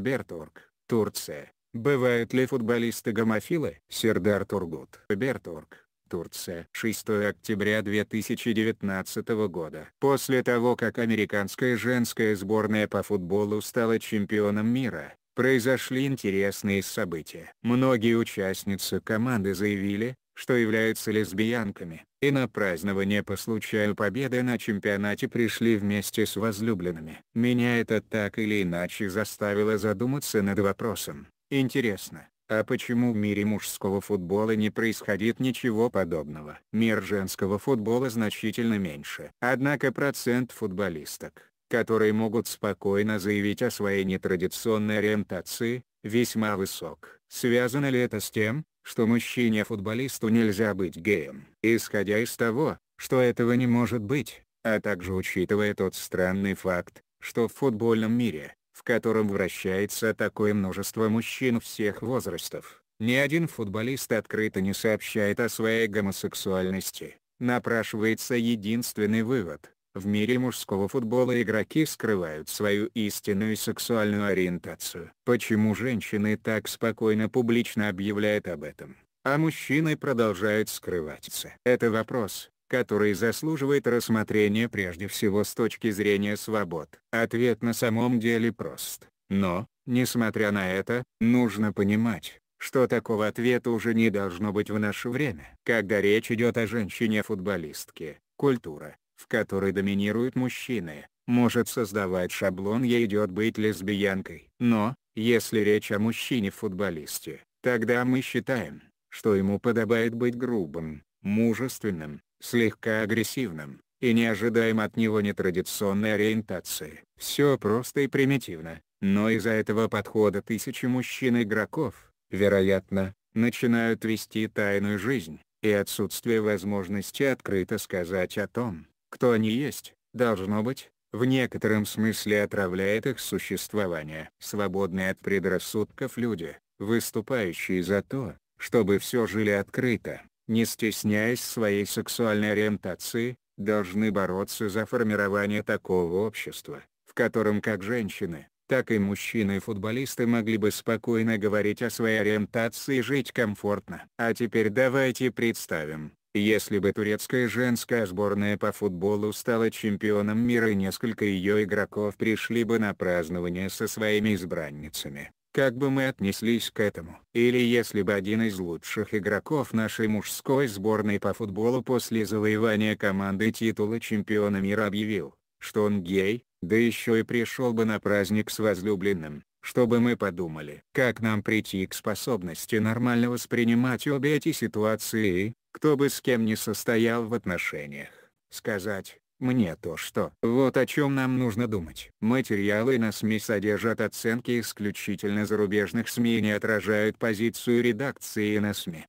Бертург, Турция. Бывают ли футболисты гомофилы? Сердар Тургут. Бертург, Турция. 6 октября 2019 года. После того как американская женская сборная по футболу стала чемпионом мира, произошли интересные события. Многие участницы команды заявили, что являются лесбиянками, и на празднование по случаю победы на чемпионате пришли вместе с возлюбленными. Меня это так или иначе заставило задуматься над вопросом. Интересно, а почему в мире мужского футбола не происходит ничего подобного? Мир женского футбола значительно меньше. Однако процент футболисток, которые могут спокойно заявить о своей нетрадиционной ориентации, весьма высок. Связано ли это с тем, что мужчине-футболисту нельзя быть геем. Исходя из того, что этого не может быть, а также учитывая тот странный факт, что в футбольном мире, в котором вращается такое множество мужчин всех возрастов, ни один футболист открыто не сообщает о своей гомосексуальности, напрашивается единственный вывод. В мире мужского футбола игроки скрывают свою истинную сексуальную ориентацию. Почему женщины так спокойно публично объявляют об этом, а мужчины продолжают скрываться? Это вопрос, который заслуживает рассмотрения прежде всего с точки зрения свобод. Ответ на самом деле прост. Но, несмотря на это, нужно понимать, что такого ответа уже не должно быть в наше время. Когда речь идет о женщине-футболистке, культура, в которой доминируют мужчины, может создавать шаблон ей идет быть лесбиянкой. Но, если речь о мужчине-футболисте, тогда мы считаем, что ему подобает быть грубым, мужественным, слегка агрессивным, и не ожидаем от него нетрадиционной ориентации. Все просто и примитивно, но из-за этого подхода тысячи мужчин-игроков, вероятно, начинают вести тайную жизнь, и отсутствие возможности открыто сказать о том, кто они есть, должно быть, в некотором смысле отравляет их существование. Свободные от предрассудков люди, выступающие за то, чтобы все жили открыто, не стесняясь своей сексуальной ориентации, должны бороться за формирование такого общества, в котором как женщины, так и мужчины-футболисты могли бы спокойно говорить о своей ориентации и жить комфортно. А теперь давайте представим, если бы турецкая женская сборная по футболу стала чемпионом мира и несколько ее игроков пришли бы на празднование со своими избранницами, как бы мы отнеслись к этому? Или если бы один из лучших игроков нашей мужской сборной по футболу после завоевания команды титула чемпиона мира объявил, что он гей, да еще и пришел бы на праздник с возлюбленным, чтобы мы подумали, как нам прийти к способности нормально воспринимать обе эти ситуации кто бы с кем ни состоял в отношениях, сказать, мне то что. Вот о чем нам нужно думать. Материалы на СМИ содержат оценки исключительно зарубежных СМИ и не отражают позицию редакции на СМИ.